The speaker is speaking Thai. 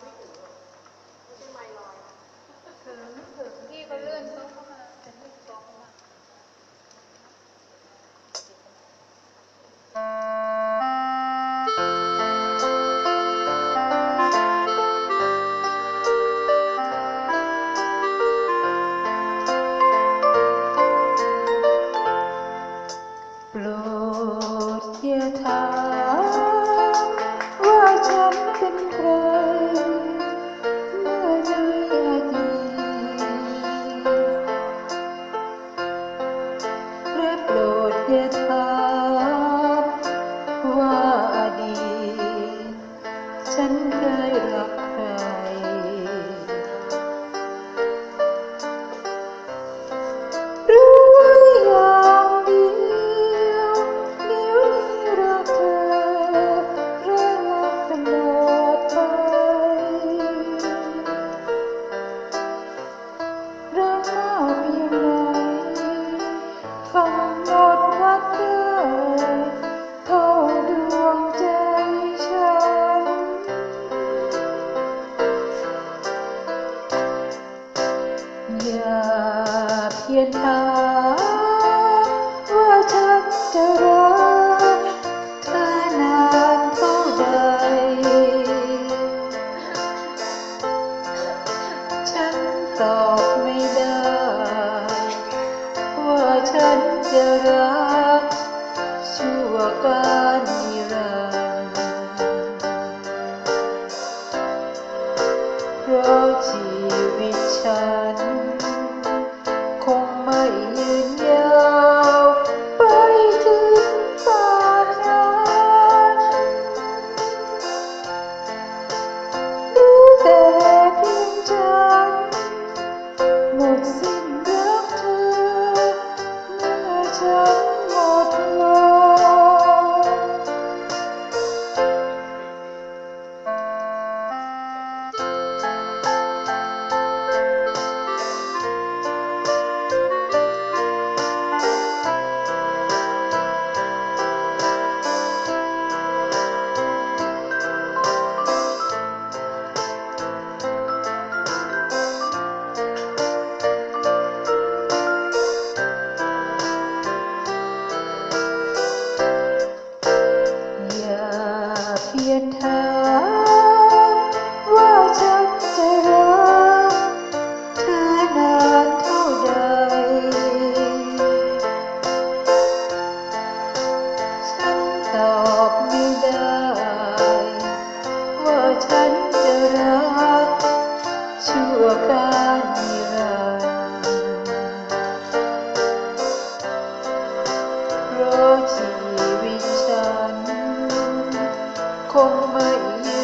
ไม่ถึงรอกไม่ใช่ไม้ลอย ถึงถึงพี่ก็เลื่อนช่องเข้ามาเป็นลูกงมาโปอว่าฉันเป็น โปรดเดชาว่าดี ฉันเคยรัก ยนหาว่าฉันจะรักเธอนานเท่าใด ฉันตอบไม่ได้ ว่าฉันจะรักชั่วการนิรันเพราะชีวิตฉัน it mãe